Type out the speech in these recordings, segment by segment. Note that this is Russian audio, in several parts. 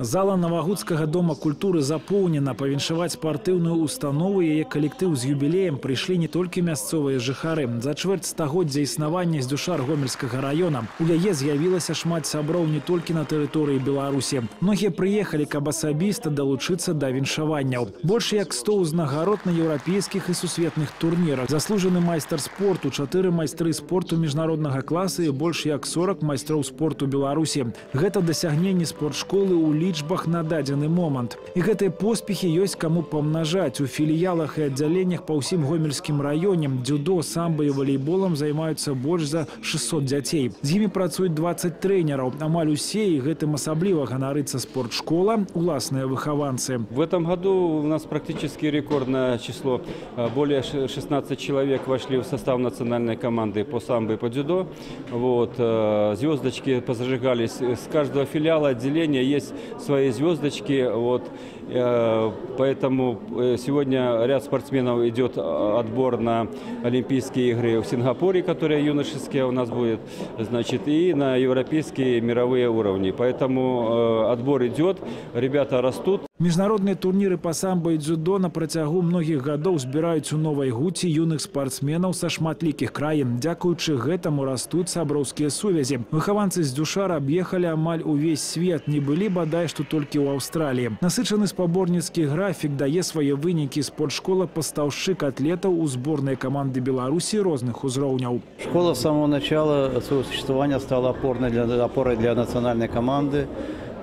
Зала Навагудскага дома культуры запоўнена павіншаваць спартыўную установу яе калектыў з юбілеем прыйшлі не толькі мясцовыя жыхары. За чвэрць стагоддзя існавання здюшар гомельскага района у яе з'явілася шмат сяброў не толькі на тэрыторыі Беларусі. Многія прыехалі, каб асабіста далучыцца да віншаванняў. Больш як 100 узнагарод на еўрапейскіх і сусветных турнірах. Заслужаны майстар спорту, чатыры майстры спорту міжнароднага класа і больш як 40 майстроў спорту Беларусі. Гэта дасягненні спортшколы ў лічбах на дадзены момант. І гэтыя поспехі ёсць каму памнажаць. У філіялах і аддзяленнях па ўсім гомельскім раёне дзюдо, самба і валейболам займаюцца больш за 600 дзяцей. З імі працуюць 20 трэнераў. Амаль усе і гэтым асабліва ганарыцца спортшкола, уласныя выхаванцы. В этом году у нас практически рекордное число. Э, Более ш- 16 человек вошли в состав национальной команды по самбо и по дзюдо. Вот. э, Звездочки позажигались. С каждого филиала отделения есть свои звездочки. Вот. Э, Поэтому э, сегодня ряд спортсменов идет э, отбор на Олимпийские игры в Сингапуре, которые юношеские у нас будет, значит, и на европейские мировые уровни. Поэтому отбор идет, ребята растут. Міжнародныя турніры па самбо і дзюдо на працягу многіх гадоў збіраюць у новай гуці юных спартсменаў са шматлікіх краін. Дзякуючы гэтаму растуць сяброўскія сувязі. Выхаванцы з дзюшара аб'ехалі амаль увесь свет, не былі бадай што толькі ў Аўстраліі. Насычаны спаборніцкі графік дае свае вынікі спортшкола пастаўшчык атлетаў у зборнай каманды Беларусі розных узроўняў. Школа с самого начала своего существования стала опорной для, опорой для национальной команды.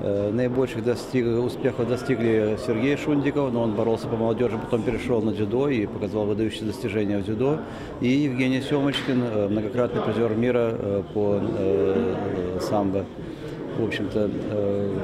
Э, Наибольших достиг, успехов достигли Сергей Шундиков, но он боролся по молодежи, потом перешел на дзюдо и показал выдающиеся достижения в дзюдо. И Евгений Семочкин, э, многократный призер мира э, по самбо В общем-то, э,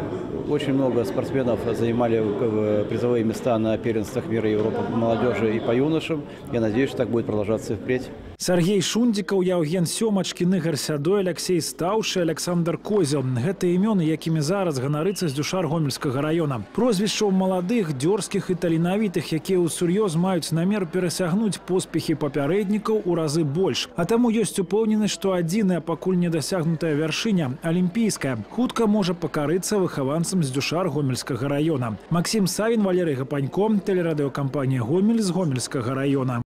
очень много спортсменов занимали э, призовые места на первенствах мира и Европы по молодежи и по юношам. Я надеюсь, что так будет продолжаться и впредь. Сергей Шундзікаў, Яўген Сёмачкін, Ігор Сядой, Алексей Стаўшы, Александр Козел. Гэта імёны, якімі зараз ганарыцца з дзюшар гомельскага раёна. Прозвішчаў маладых, дзёрзкіх і таленавітых, якія ўсур'ёз маюць намер перасягнуць поспехі папярэднікаў у разы больш. А таму ёсць упэўненасць, што адзіная пакуль не дасягнутая вяршыня алімпійская хутка можа пакарыцца выхаванцам з дзюшар гомельскага раёна. Максім Савін, Валерый Гапанько, тэлерадыёкампанія Гомель з гомельскага раёна.